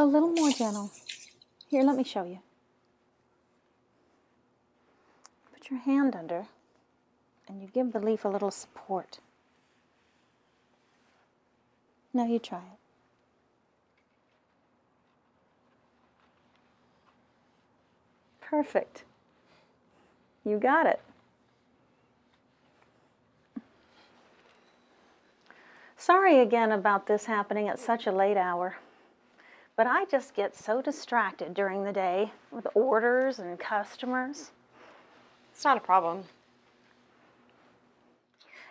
A little more gentle. Here, let me show you. Put your hand under and you give the leaf a little support. Now you try it. Perfect. You got it. Sorry again about this happening at such a late hour, but I just get so distracted during the day with orders and customers. It's not a problem.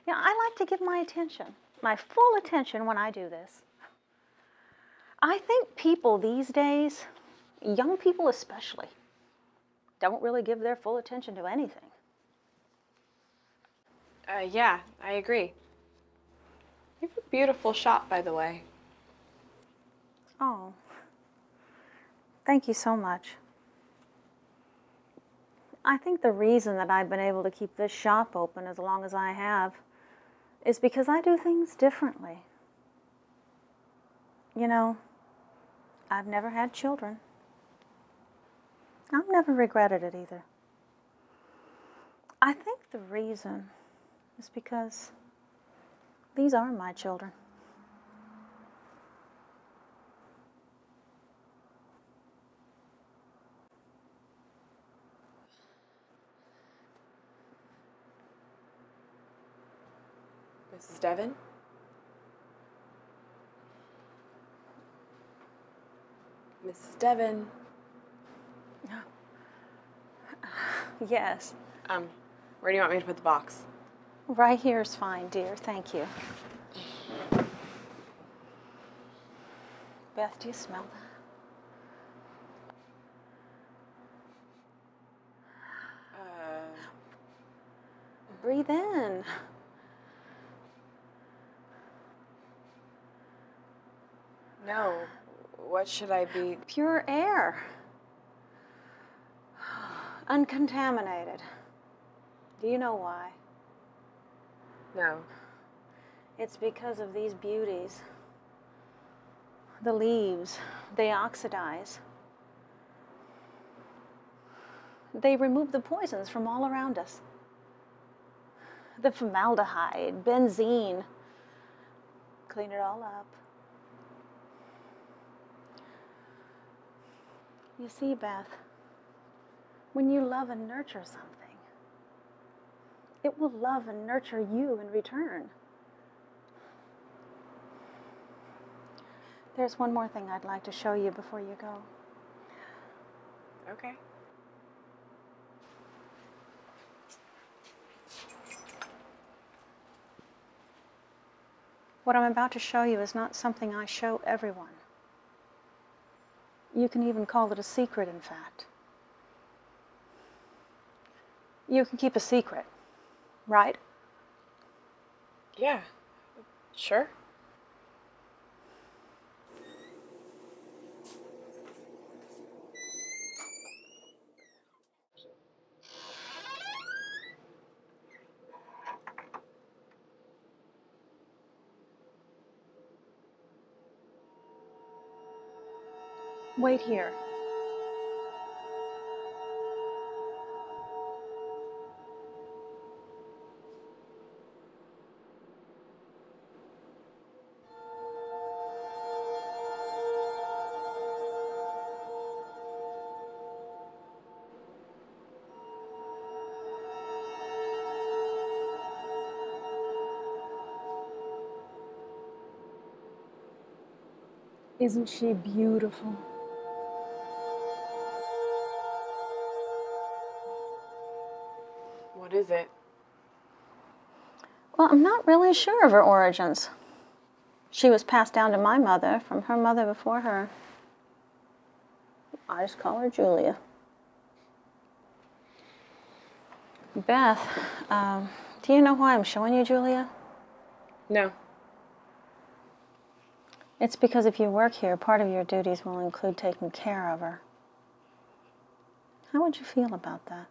Yeah, I like to give my attention, my full attention when I do this. I think people these days, young people especially, don't really give their full attention to anything. Uh, yeah, I agree. You have a beautiful shop, by the way. Oh, thank you so much. I think the reason that I've been able to keep this shop open as long as I have is because I do things differently. You know, I've never had children. I've never regretted it either. I think the reason is because these are my children. Mrs. Devon? Mrs. Devon? Yes. Um, where do you want me to put the box? Right here is fine, dear. Thank you. Beth, do you smell that? Uh, Breathe in. no. What should I be? Pure air. Uncontaminated. Do you know why? No. It's because of these beauties. The leaves, they oxidize. They remove the poisons from all around us. The formaldehyde, benzene, clean it all up. You see, Beth, when you love and nurture something, it will love and nurture you in return. There's one more thing I'd like to show you before you go. Okay. What I'm about to show you is not something I show everyone. You can even call it a secret, in fact. You can keep a secret, right? Yeah. Sure. Wait here. Isn't she beautiful? What is it? Well, I'm not really sure of her origins. She was passed down to my mother from her mother before her. I just call her Julia. Beth, um, do you know why I'm showing you Julia? No. It's because if you work here, part of your duties will include taking care of her. How would you feel about that?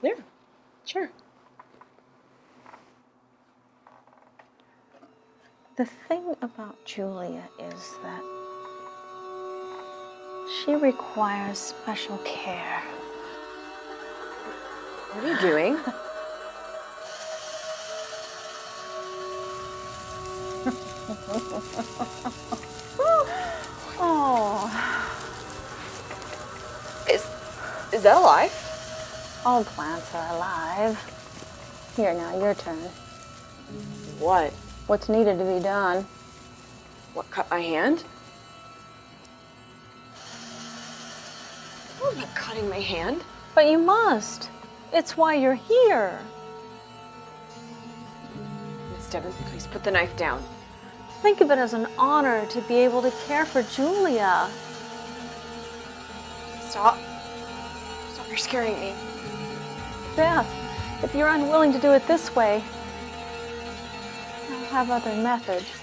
Yeah. Sure. The thing about Julia is that She requires special care. What are you doing? Oh, is is that alive? All plants are alive. Here now, your turn. What? What's needed to be done? What cut my hand? I'm not cutting my hand. But you must. It's why you're here. Miss Devon, please put the knife down. Think of it as an honor to be able to care for Julia. Stop. Stop, you're scaring me. Beth, if you're unwilling to do it this way, I'll have other methods.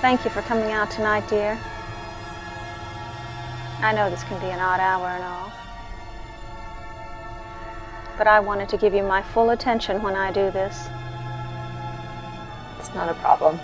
Thank you for coming out tonight, dear. I know this can be an odd hour and all. But I wanted to give you my full attention when I do this. It's not a problem.